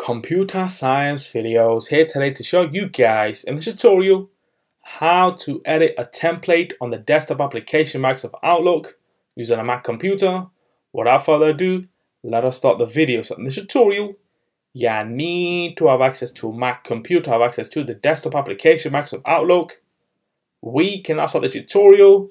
computer science videos here today to show you guys in this tutorial how to edit a template on the desktop application Microsoft Outlook using a Mac computer. Without further ado, let us start the video. So in this tutorial, you need to have access to Mac computer, have access to the desktop application Microsoft Outlook. We can start the tutorial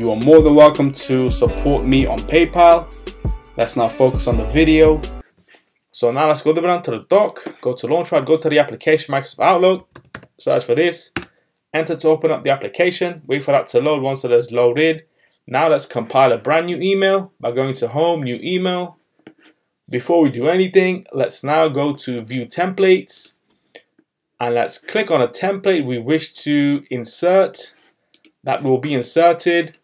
you are more than welcome to support me on PayPal. Let's now focus on the video. So now let's go down to the dock, go to Launchpad, go to the application, Microsoft Outlook, search for this, enter to open up the application, wait for that to load once it is loaded. Now let's compile a brand new email by going to home, new email. Before we do anything, let's now go to view templates and let's click on a template we wish to insert that will be inserted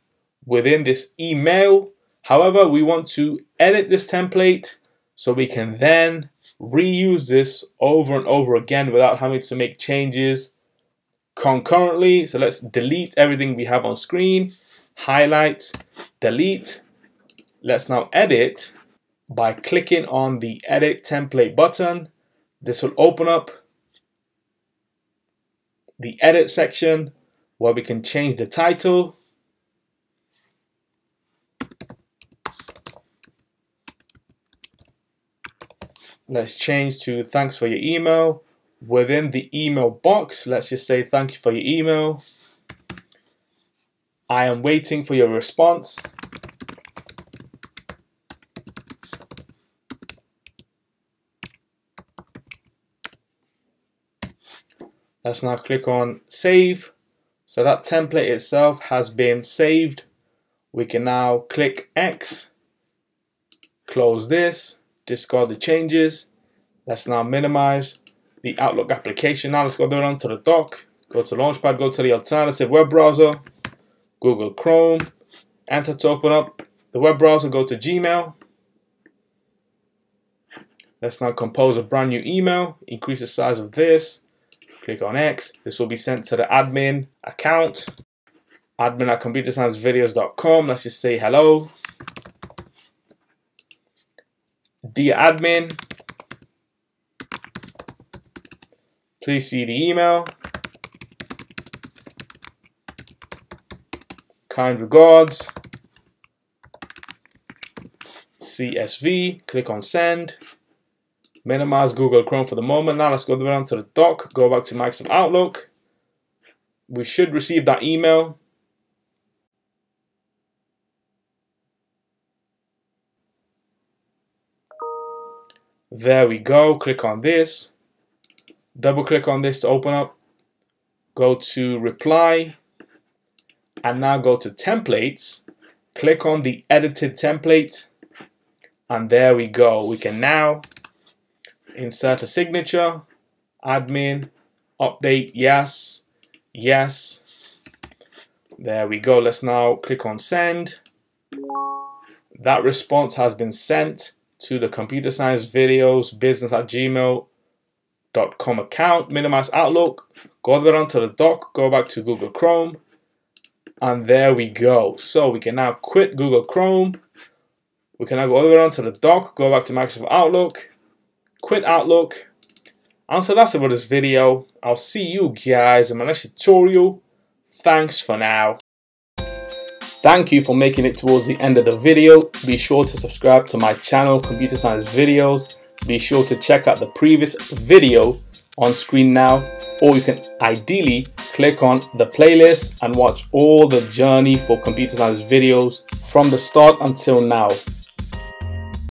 within this email. However, we want to edit this template so we can then reuse this over and over again without having to make changes concurrently. So let's delete everything we have on screen, highlight, delete. Let's now edit by clicking on the edit template button. This will open up the edit section where we can change the title Let's change to thanks for your email. Within the email box, let's just say thank you for your email. I am waiting for your response. Let's now click on save. So that template itself has been saved. We can now click X, close this, discard the changes. Let's now minimize the Outlook application. Now let's go down to the dock, go to Launchpad, go to the alternative web browser, Google Chrome, enter to open up the web browser, go to Gmail. Let's now compose a brand new email, increase the size of this, click on X. This will be sent to the admin account, admin at computersciencevideos.com. Let's just say hello. Dear admin, please see the email. Kind regards. CSV, click on send. Minimize Google Chrome for the moment. Now let's go down to the dock, go back to Microsoft Outlook. We should receive that email. There we go. Click on this. Double click on this to open up. Go to reply. And now go to templates. Click on the edited template. And there we go. We can now insert a signature. Admin. Update. Yes. Yes. There we go. Let's now click on send. That response has been sent to the computer science videos business at gmail.com account, minimize Outlook, go all the way down to the dock, go back to Google Chrome, and there we go. So we can now quit Google Chrome. We can now go all the way down to the dock, go back to Microsoft Outlook, quit Outlook. And so that's it for this video. I'll see you guys in my next tutorial. Thanks for now. Thank you for making it towards the end of the video. Be sure to subscribe to my channel, Computer Science Videos. Be sure to check out the previous video on screen now, or you can ideally click on the playlist and watch all the journey for computer science videos from the start until now.